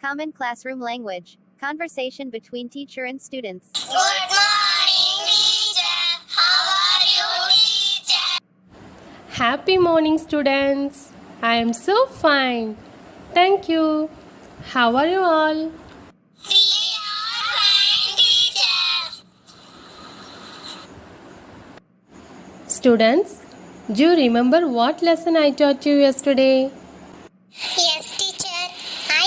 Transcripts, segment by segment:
Common classroom language. Conversation between teacher and students. Good morning, teacher. How are you, teacher? Happy morning, students. I am so fine. Thank you. How are you all? We are fine, teacher. Students, do you remember what lesson I taught you yesterday? Yes, teacher. I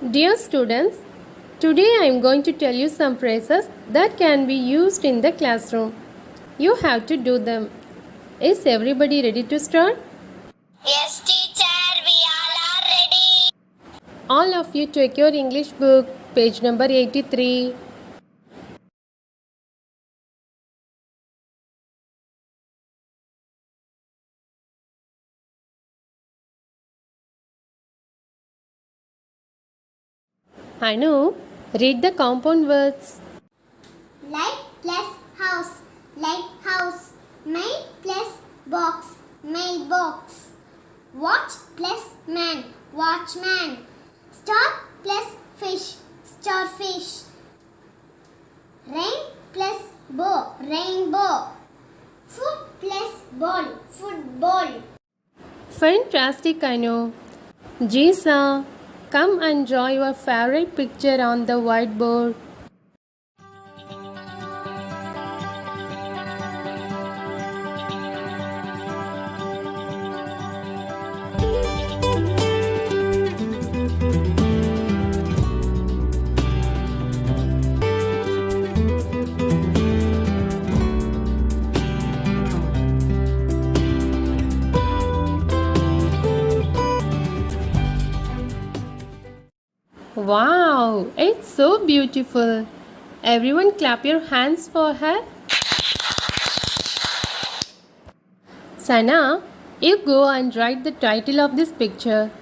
Dear students, today I am going to tell you some phrases that can be used in the classroom. You have to do them. Is everybody ready to start? Yes, teacher. We all are ready. All of you take your English book, page number 83. Anu, read the compound words. Light plus house, light house. Mail plus box, mailbox. Watch plus man, watchman. Star plus fish, starfish. Rain plus bow, rainbow. Foot plus ball, football. Fantastic, I know. Jisa, come and draw your favorite picture on the whiteboard. Wow, it's so beautiful. Everyone clap your hands for her. Sana, you go and write the title of this picture.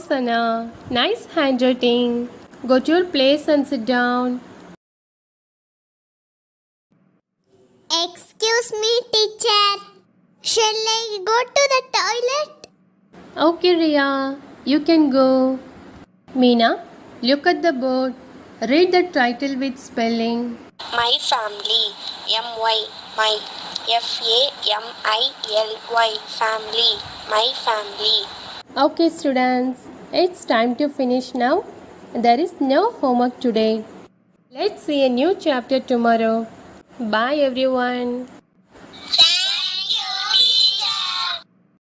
Sana. Nice handwriting. Go to your place and sit down. Excuse me, teacher. Shall I go to the toilet? Okay, Ria, you can go. Meena, look at the board. Read the title with spelling. My family M Y my F A M I L Y family my family Okay, students, it's time to finish now. There is no homework today. Let's see a new chapter tomorrow. Bye, everyone.